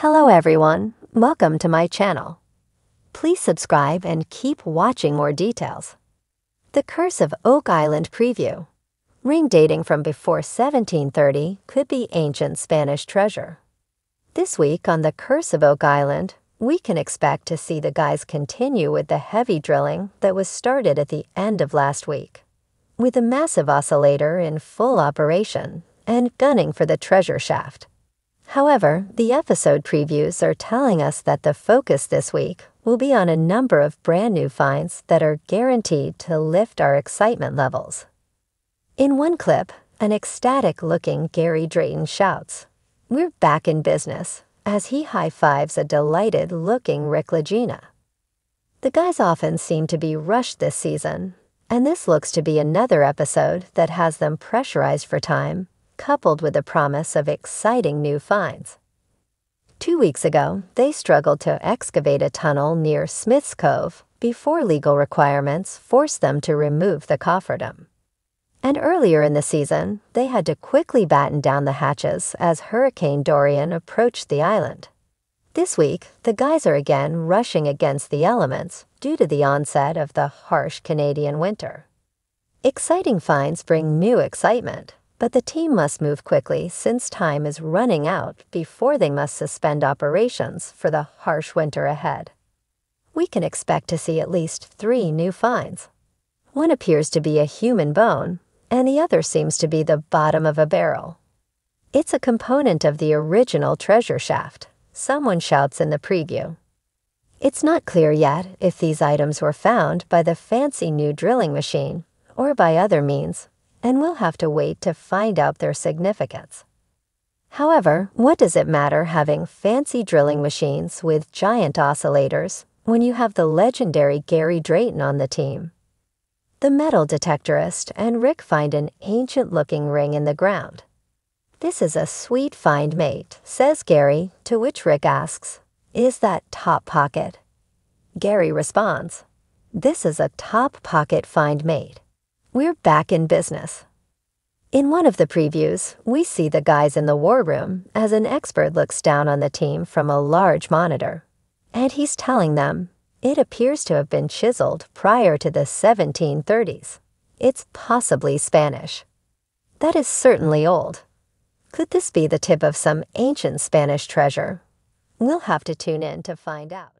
Hello everyone, welcome to my channel. Please subscribe and keep watching more details. The Curse of Oak Island Preview. Ring dating from before 1730 could be ancient Spanish treasure. This week on The Curse of Oak Island, we can expect to see the guys continue with the heavy drilling that was started at the end of last week. With a massive oscillator in full operation and gunning for the treasure shaft. However, the episode previews are telling us that the focus this week will be on a number of brand new finds that are guaranteed to lift our excitement levels. In one clip, an ecstatic looking Gary Drayton shouts, We're back in business, as he high fives a delighted looking Rick Lagina. The guys often seem to be rushed this season, and this looks to be another episode that has them pressurized for time coupled with the promise of exciting new finds. Two weeks ago, they struggled to excavate a tunnel near Smith's Cove before legal requirements forced them to remove the cofferdam. And earlier in the season, they had to quickly batten down the hatches as Hurricane Dorian approached the island. This week, the guys are again rushing against the elements due to the onset of the harsh Canadian winter. Exciting finds bring new excitement, but the team must move quickly since time is running out before they must suspend operations for the harsh winter ahead. We can expect to see at least three new finds. One appears to be a human bone, and the other seems to be the bottom of a barrel. It's a component of the original treasure shaft, someone shouts in the preview. It's not clear yet if these items were found by the fancy new drilling machine or by other means and we'll have to wait to find out their significance. However, what does it matter having fancy drilling machines with giant oscillators when you have the legendary Gary Drayton on the team? The metal detectorist and Rick find an ancient looking ring in the ground. This is a sweet find mate, says Gary, to which Rick asks, Is that top pocket? Gary responds, This is a top pocket find mate. We're back in business. In one of the previews, we see the guys in the war room as an expert looks down on the team from a large monitor. And he's telling them it appears to have been chiseled prior to the 1730s. It's possibly Spanish. That is certainly old. Could this be the tip of some ancient Spanish treasure? We'll have to tune in to find out.